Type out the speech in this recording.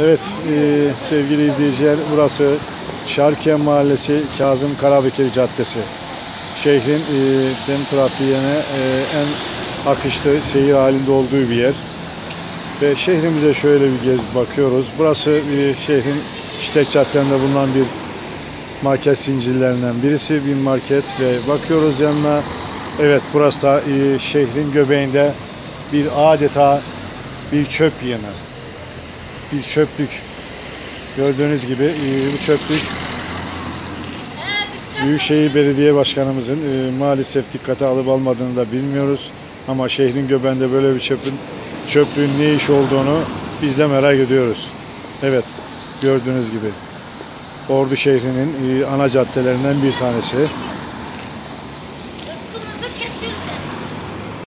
Evet e, sevgili izleyiciler burası Şarkiye Mahallesi Kazım Karabekir Caddesi. Şehrin e, tüm trafiğine e, en akışlı seyir halinde olduğu bir yer. Ve şehrimize şöyle bir gez bakıyoruz. Burası e, şehrin işlek caddelerinde bulunan bir market zincirlerinden birisi bir market ve bakıyoruz yanına evet burası da e, şehrin göbeğinde bir adeta bir çöp yığını bir çöplük gördüğünüz gibi e, bu çöplük Büyükşehir Belediye Başkanımızın e, maalesef dikkate alıp almadığını da bilmiyoruz ama şehrin göbeğinde böyle bir çöpün çöplüğün ne iş olduğunu biz de merak ediyoruz. Evet gördüğünüz gibi Ordu şehrinin e, ana caddelerinden bir tanesi.